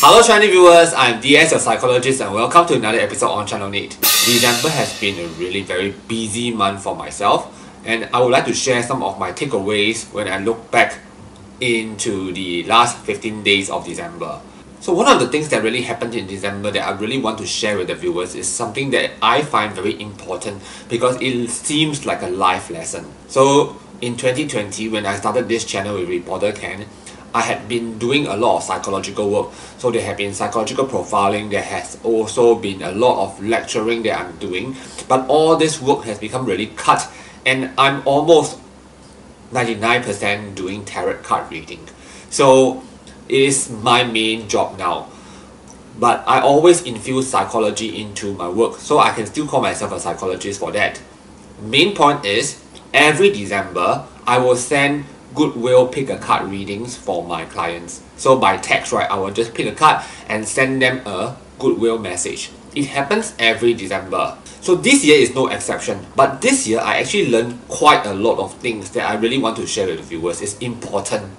Hello Channel viewers, I'm DS, your psychologist and welcome to another episode on Channel 8. December has been a really very busy month for myself and I would like to share some of my takeaways when I look back into the last 15 days of December. So one of the things that really happened in December that I really want to share with the viewers is something that I find very important because it seems like a life lesson. So in 2020 when I started this channel with Reporter Ken, I had been doing a lot of psychological work. So there have been psychological profiling, there has also been a lot of lecturing that I'm doing. But all this work has become really cut and I'm almost 99% doing tarot card reading. So it is my main job now. But I always infuse psychology into my work, so I can still call myself a psychologist for that. Main point is, every December, I will send goodwill pick a card readings for my clients. So by text, right, I will just pick a card and send them a goodwill message. It happens every December. So this year is no exception. But this year, I actually learned quite a lot of things that I really want to share with the viewers. It's important.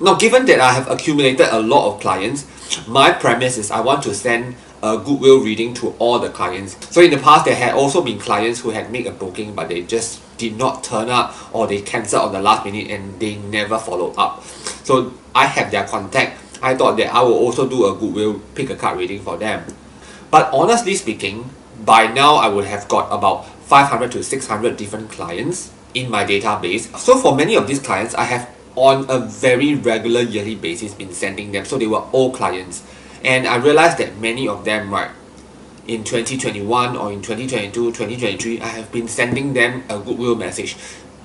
Now, given that I have accumulated a lot of clients, my premise is I want to send a goodwill reading to all the clients. So in the past, there had also been clients who had made a booking, but they just did not turn up or they cancelled on the last minute and they never followed up. So I have their contact. I thought that I will also do a goodwill pick a card reading for them. But honestly speaking, by now I would have got about 500 to 600 different clients in my database. So for many of these clients, I have on a very regular yearly basis been sending them so they were all clients and I realized that many of them right in 2021 or in 2022 2023 I have been sending them a goodwill message.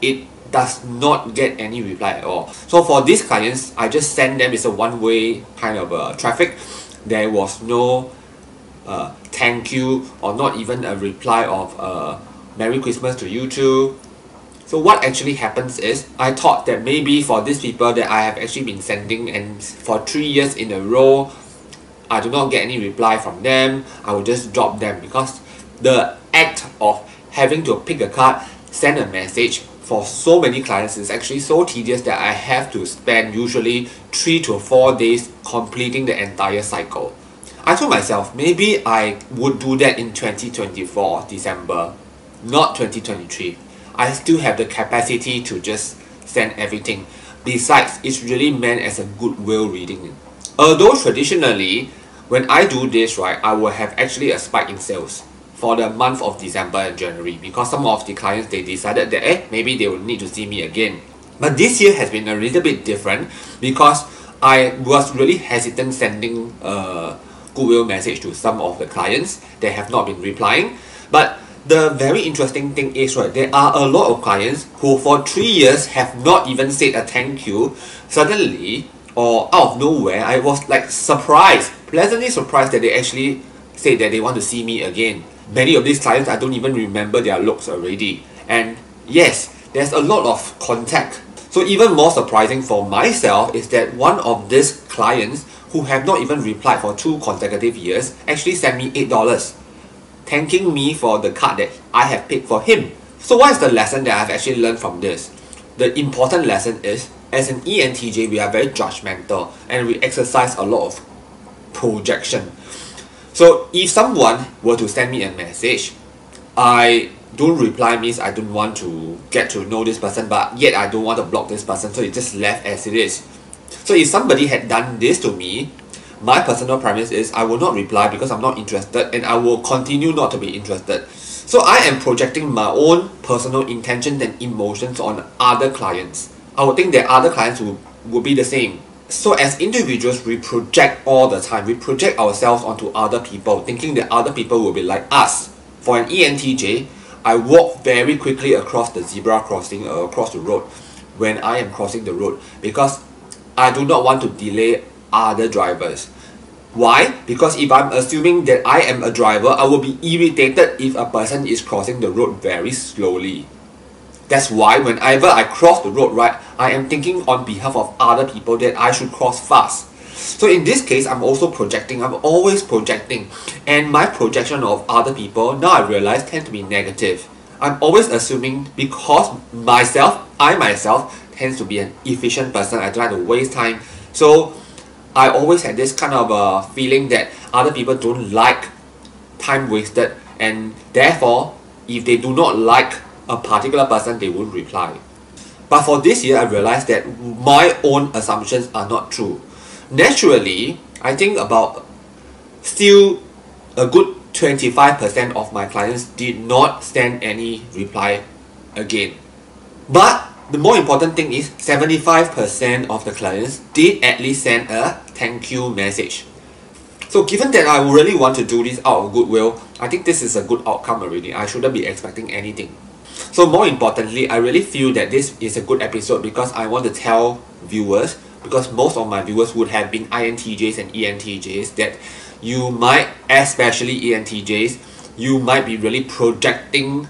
It does not get any reply at all. So for these clients I just send them it's a one-way kind of uh, traffic. There was no uh, thank you or not even a reply of uh, Merry Christmas to you too. So what actually happens is, I thought that maybe for these people that I have actually been sending and for three years in a row, I do not get any reply from them, I will just drop them because the act of having to pick a card, send a message for so many clients is actually so tedious that I have to spend usually 3 to 4 days completing the entire cycle. I told myself maybe I would do that in 2024 December, not 2023. I still have the capacity to just send everything. Besides, it's really meant as a goodwill reading. Although traditionally, when I do this, right, I will have actually a spike in sales for the month of December and January because some of the clients, they decided that, eh, maybe they will need to see me again. But this year has been a little bit different because I was really hesitant sending a goodwill message to some of the clients that have not been replying. But the very interesting thing is right there are a lot of clients who for three years have not even said a thank you suddenly or out of nowhere I was like surprised pleasantly surprised that they actually said that they want to see me again many of these clients I don't even remember their looks already and yes there's a lot of contact so even more surprising for myself is that one of these clients who have not even replied for two consecutive years actually sent me eight dollars thanking me for the card that I have picked for him. So what is the lesson that I've actually learned from this? The important lesson is, as an ENTJ, we are very judgmental and we exercise a lot of projection. So if someone were to send me a message, I don't reply means I don't want to get to know this person but yet I don't want to block this person so it just left as it is. So if somebody had done this to me, my personal premise is I will not reply because I'm not interested and I will continue not to be interested. So I am projecting my own personal intentions and emotions on other clients. I would think that other clients will, will be the same. So as individuals, we project all the time. We project ourselves onto other people, thinking that other people will be like us. For an ENTJ, I walk very quickly across the zebra crossing, uh, across the road when I am crossing the road because I do not want to delay other drivers. Why? Because if I'm assuming that I am a driver, I will be irritated if a person is crossing the road very slowly. That's why whenever I cross the road, right, I am thinking on behalf of other people that I should cross fast. So in this case, I'm also projecting, I'm always projecting. And my projection of other people, now I realize, tend to be negative. I'm always assuming because myself, I myself, tends to be an efficient person, I don't try to waste time. So I always had this kind of uh, feeling that other people don't like time wasted and therefore if they do not like a particular person they won't reply. But for this year I realized that my own assumptions are not true. Naturally, I think about still a good 25% of my clients did not send any reply again. But the more important thing is 75% of the clients did at least send a thank you message. So given that I really want to do this out of goodwill, I think this is a good outcome already. I shouldn't be expecting anything. So more importantly, I really feel that this is a good episode because I want to tell viewers, because most of my viewers would have been INTJs and ENTJs, that you might, especially ENTJs, you might be really projecting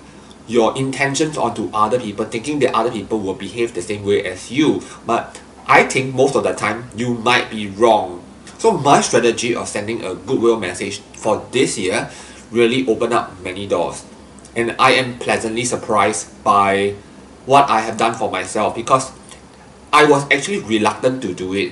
your intentions onto other people, thinking that other people will behave the same way as you. But I think most of the time you might be wrong. So my strategy of sending a goodwill message for this year really opened up many doors. And I am pleasantly surprised by what I have done for myself because I was actually reluctant to do it.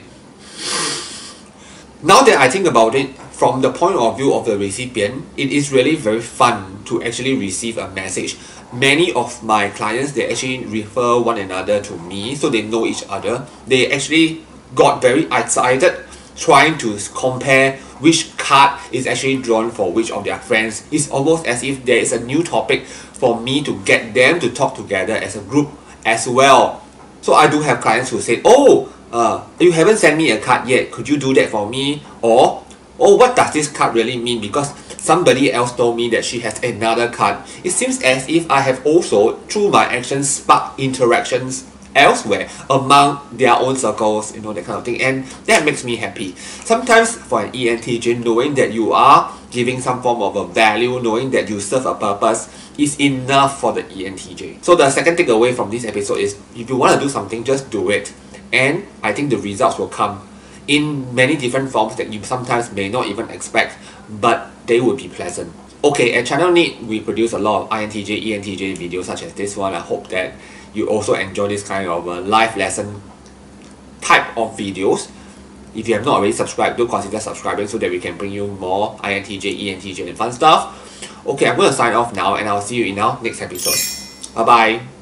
Now that I think about it, from the point of view of the recipient, it is really very fun to actually receive a message. Many of my clients, they actually refer one another to me, so they know each other. They actually got very excited trying to compare which card is actually drawn for which of their friends. It's almost as if there is a new topic for me to get them to talk together as a group as well. So I do have clients who say, oh, uh, you haven't sent me a card yet, could you do that for me? Or oh what does this card really mean because somebody else told me that she has another card it seems as if I have also through my actions sparked interactions elsewhere among their own circles you know that kind of thing and that makes me happy sometimes for an ENTJ knowing that you are giving some form of a value knowing that you serve a purpose is enough for the ENTJ so the second takeaway from this episode is if you want to do something just do it and I think the results will come in many different forms that you sometimes may not even expect, but they will be pleasant. Okay, at Channel NITT, we produce a lot of INTJ, ENTJ videos such as this one. I hope that you also enjoy this kind of uh, life lesson type of videos. If you have not already subscribed, do consider subscribing so that we can bring you more INTJ, ENTJ and fun stuff. Okay, I'm going to sign off now and I'll see you in our next episode. Bye bye.